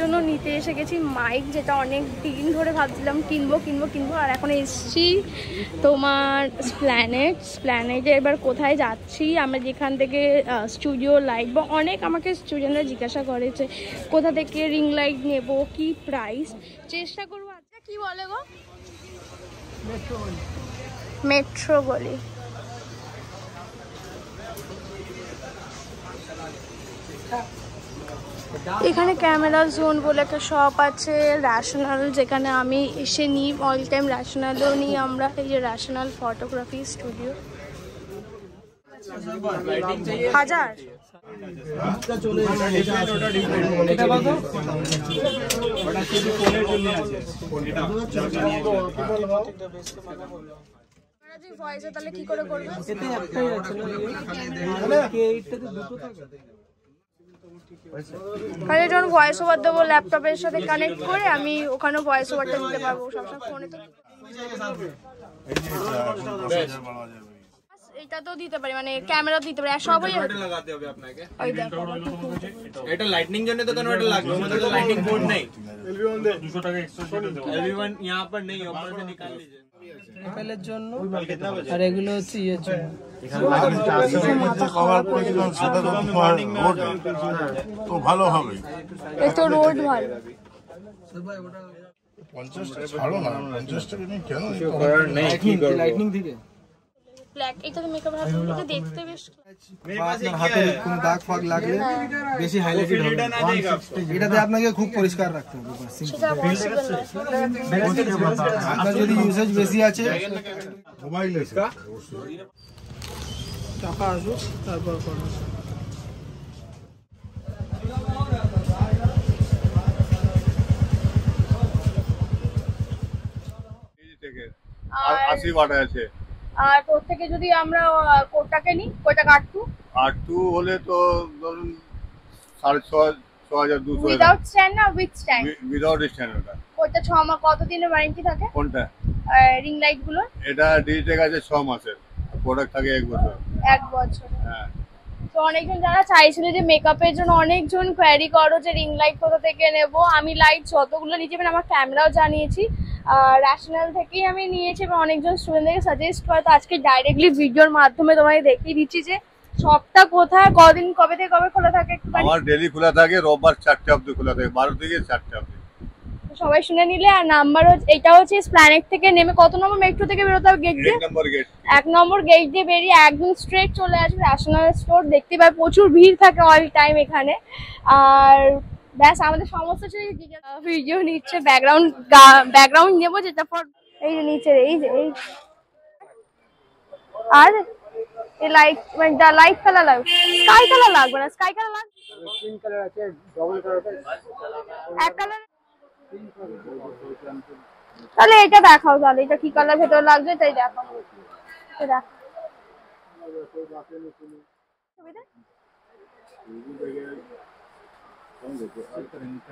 জন্য নিতে এসে গেছি। মাইক যেটা অনেক দিন ধরে ভাবছিলাম, কিনবো কিনবো কিনবো, আর এখন এসছি তোমার স্প্ল্যানেট স্প্ল্যানেটে এবার কোথায় যাচ্ছি? আমরা যেখান থেকে স্টুডিও লাইট বা অনেক আমাকে স্টুডেন্টরা জিজ্ঞাসা করেছে, কোথা থেকে রিং লাইট নেব, কি প্রাইস চেষ্টা করব আচ্ছা কি বলে গো? মেট্রো বলি। এখানে ক্যামেরা জোন বলে একটা শপ আছে র্যাশনাল যেখানে আমি এসে নিই অল টাইম র্যাশনালও নিই আমরা এই যে র্যাশনাল ফটোগ্রাফি স্টুডিও হাজার? ভয়েসে তাহলে কি করে করবে? এতে একটাই আছে না ইয়ে? কে এইটটাতে দুটো থাকে তাহলে যখন ভয়েস ওভার দেবো ল্যাপটপের সাথে কানেক্ট করে আমি ওখানেও ভয়েস ওভারটা দিতে পারবো সবসময় ফোনে তো এটা তো দিতে পারি মানে ক্যামেরা দিতে পারি আর সবই कन्वर्टर लगाते होगे আপনাকে ওই দেখো এটা লাইটনিং জন্য তো कन्वर्टर লাগবে मतलब तो लाइटिंग पोर्ट नहीं एलवी1 यहां पर नहीं ऊपर से निकाल लीजिए এর জন্য। আর এগুলো হচ্ছে ইয়ের জন্য। তো ভালো হবে। তো ভালো। পঞ্চাশটা থেকে ব্ল্যাক এটা তো মেকআপ এটা দেখতে বেশ বা আপনার হাতে কোনো দাগ ফাগ লাগলে বেশি হাইলাইটেড হবে এটাতে আপনাকে খুব পরিষ্কার রাখতে হবে বাস, simple। সেটা পসিবল না আপনার যদি ইউসেজ বেশি আছে মোবাইল এসে টাকা আসুক তারপর করো আর আশি ওয়াটে আছে আর তোর থেকে যদি আমরা আহ, কোটটাকে নিই কয়টা কাটতু আর টু হলে তো ধরুন সাড়ে ছয় ছ হাজার দুশো উইদাউট স্ট্যান্ড না উইথ স্ট্যান্ড উইদাউট স্ট্যান্ড ওটা। ওইটা ছ মাস কত দিনের ওয়ারেন্টি থাকে? কোনটা? রিং লাইটগুলো? এটা ডিজিটেক আছে ছ মাসের। প্রোডাক্ট থাকে এক বছর। এক বছর। হ্যাঁ। তো অনেকজন যারা চাইছিল যে মেকআপের জন্য অনেকজন কোয়ারি করো যে রিং লাইট কোথা থেকে নেব। আমি লাইট যতগুলো নিয়েছি মানে আমার ক্যামেরাও জানিয়েছি। র্যাশনাল থেকেই আমি নিয়েছি এবং অনেকজন স্টুডেন্টদেরকে সাজেস্ট করে। তো আজকে ডাইরেক্টলি ভিডিওর মাধ্যমে তোমায় দেখিয়ে দিচ্ছি যে শপটা কোথায় কদিন কবে থেকে কবে খোলা থাকে আমার ডেলি খোলা থাকে রোববার চারটে অবধি খোলা থাকে বারো থেকে চারটে অবধি। সবাই শুনে নিলে আর নাম্বার হচ্ছে এটা হচ্ছে প্ল্যানেট থেকে নেমে কত নম্বর মেট্রো থেকে বেরোতে হবে গেট দিয়ে? এক নম্বর গেট এক নম্বর গেট দিয়ে বেরিয়ে একদম স্ট্রেট চলে আসবে ন্যাশনাল স্টোর দেখতে পাই প্রচুর ভিড় থাকে অল টাইম এখানে। আর ব্যাস আমাদের সমস্ত ভিডিও নিচ্ছে ব্যাকগ্রাউন্ড ব্যাকগ্রাউন্ড নেব যেটা পর এই যে নিচে এই যে এই আর এই লাইট মানে লাইট কালার লাগবে স্কাই কালার লাগবে না স্কাই কালার লাগবে এক কালার তাহলে এটা দেখাও তাহলে এটা কি কালার ভেতরে লাগবে তাই দেখাও এটা দেখ। সুবিধা?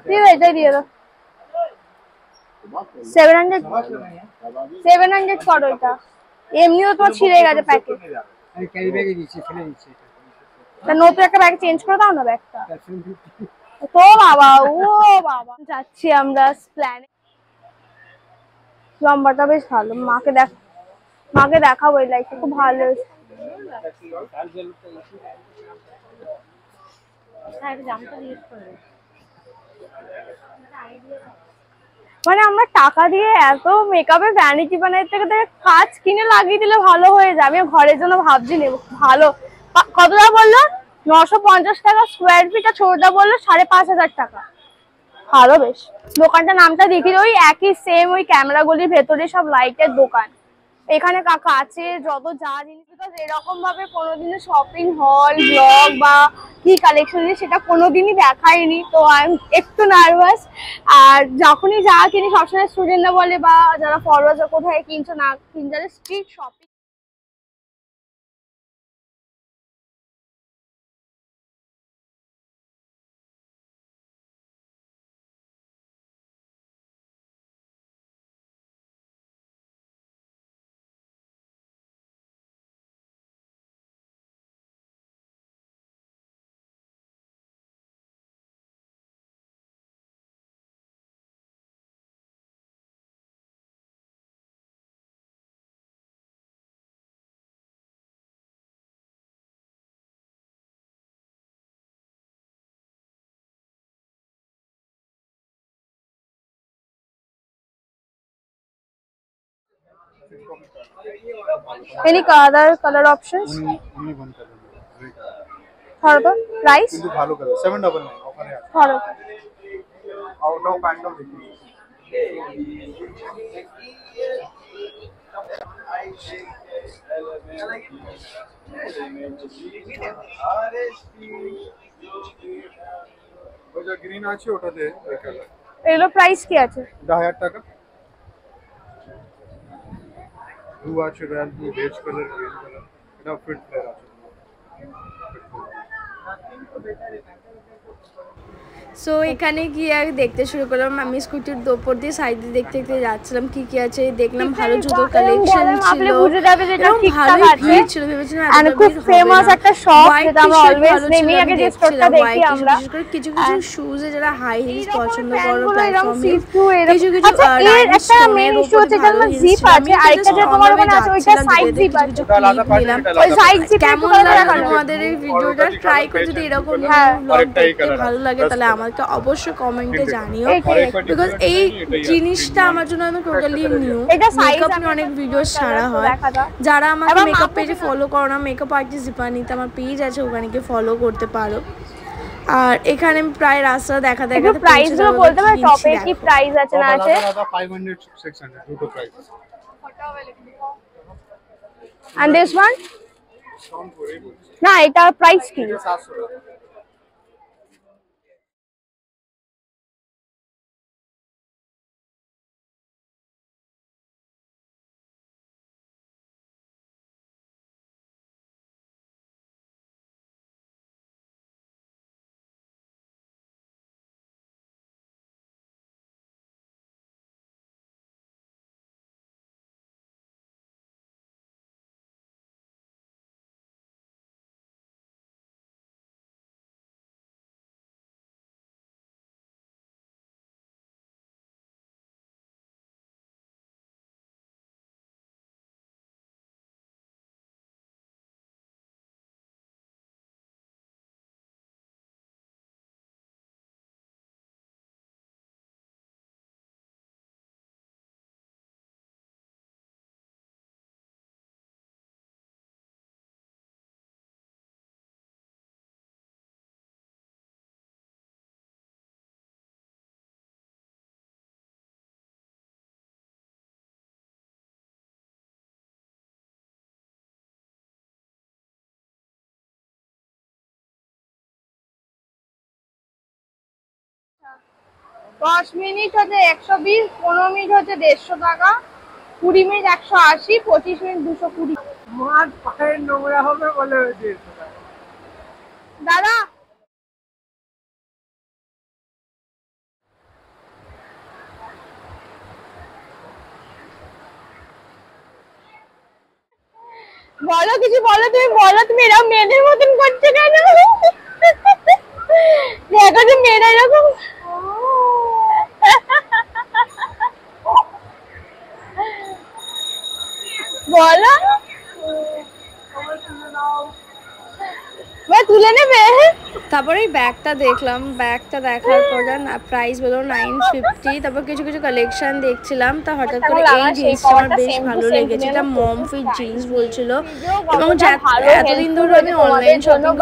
দিয়ে দাও, এটাই দিয়ে দাও সেভেন হান্ড্রেড সেভেন হান্ড্রেড করো এটা এমনিও তো ছিঁড়ে গেছে প্যাকেট নতুন একটা ব্যাগ চেঞ্জ করে দাও না ব্যাগটা তো বাবা ও বাবা। যাচ্ছি আমরা প্ল্যানে লম্বাটা বেশ ভালো। মাকে দেখ মাকে দেখাবো এই লাইটটা খুব ভালো। মানে আমরা টাকা দিয়ে এত মেকআপের ভ্যানিটি বানাই থেকে কাজ কিনে লাগিয়ে দিলে ভালো হয়ে যাবে আমি ঘরের জন্য ভাবছি নেব, ভালো। পা- কত টাকা বলল? নশো পঞ্চাশ টাকা স্কোয়ার ফিট আর ছোটদা বলল সাড়ে পাঁচ হাজার টাকা। ভালো বেশ। দোকানটার নামটা দেখি ওই একই সেম ওই ক্যামেরাগুলির ভেতরে সব লাইটের দোকান। এখানে কাকা আছে, যত যা জিনিস বিকজ এরকম ভাবে কোনোদিনও শপিং হল ব্লগ বা কি কালেকশন সেটা কোনোদিনই দেখায়নি। তো আই এম একটু নার্ভাস আর যখনই যা কিনি, সবসময় স্টুডেন্টরা বলে, বা, যারা ফরওয়ার্ড কোথায় কিনছো না কিনছে street shopping Any other color options? only one color. Red. ধরো তো প্রাইস কিন্তু ভালো কালার সেভেন ডাবল নাইন ওখানে আছে ধরো আউট অফ প্যান্টও দেখি ওই যে গ্রিন আছে ওটাতে ওই কালার এগুলো প্রাইস কি আছে দশ হাজার টাকা ব্লু আছে royal blue beige colour green colour এটা ফিট ফ্লেয়ার আছে সো এখানে গিয়ে আর দেখতে শুরু করলাম আমি স্কুটির ওপর দিয়ে সাইড দিয়ে দেখতে দেখতে যাচ্ছিলাম কি কি আছে দেখলাম ভালো জুতোর কালেকশন ছিল বুঝে যাবে যে আছে। ভিড় ছিল ভেবেছিলাম খুব। একটা যেটা আমরা ভালো নেমেই ছিল, আগে যে store দেখি আমরা। t-shirt, বিশেষ করে কিছু কিছু শুজে যারা হাই হিলস পছন্দ করো কিছু কিছু আচ্ছা, এর একটা এর main হচ্ছে ভালো যেমন heels আছে, আমি তো যে তোমার on the way ওখানে আছে, ওইটা যাচ্ছিলাম, side যেতে যেতে zip কিছু আছে। কিছু এটা আলাদা clip পার্ট নিলাম। এটা ওই আলাদা side কেমন লাগল দেখানো। এই ভিডিওটা ট্রাই করে যদি এরকম হ্যাঁ। ব্লগ আরেকটা এই দেখতে colour ভালো লাগে তাহলে আমাকে অবশ্যই কমেন্টে জানিও। বিকজ এই। জিনিসটা আমার জন্য আমি টোটালি নিউ এটা মেকআপ নিয়ে অনেক ভিডিও ছাড়া হয়। যারা আমাকে মেকআপ পেজে ফলো করো না মেকআপ আর্টিস্ট দীপানিতে আমার পেজ আছে ওখানে গিয়ে ফলো করতে পারো। আর এখানে আমি প্রায় রাস্তা দেখা দেখাতে প্রাইসগুলো বলতে পারো টপে কি প্রাইস আছে না আছে? আলাদা আলাদা 500 600 দুটো প্রাইস and this one? না এটা প্রাইস কি? 700 দশ মিনিট হচ্ছে একশো বিশ পনেরো মিনিট হচ্ছে দেড়শো টাকা কুড়ি মিনিট একশো আশি পঁচিশ মিনিট দুশো কুড়ি। নোংরা দাদা! বলো কিছু বলো তুমি বলো তুমি এরকম মেয়েদের মতন করছ কেন? দেখো যে মেয়েরা এরকম বলো তুলে নেবে? তারপরে এই ব্যাগটা দেখলাম ব্যাগটা দেখার পর প্রাইস বলো নাইন ফিফটি তারপর কিছু কিছু কালেকশন দেখছিলাম তা হঠাৎ করে এই জিন্সটা আমার বেশ ভালো লেগেছে এটা মম ফিট জিন্স বলছিল। এবং এতদিন ধরে আমি অনলাইন শপিং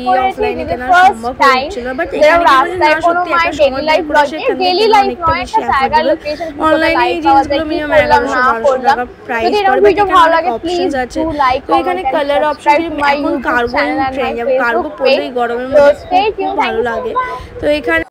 গিয়ে অফলাইনে কেনা সম্ভব হচ্ছিল? বাট এখানে কিন্তু না সত্যি একটা সময় বের করে সেখান থেকে অনেকটা বেশি অ্যাফোর্ডেবল অনলাইনে এই জিন্সগুলো মিনিমাম এগারোশো বারোশো টাকা প্রাইস পড়বে এখানে অপশনস আছে। তো এখানে কালার অপশন এখন কার্গো যাবে কার্গো পরলেই গরমের মধ্যে খুব খুব ভালো লাগে। তো এখানে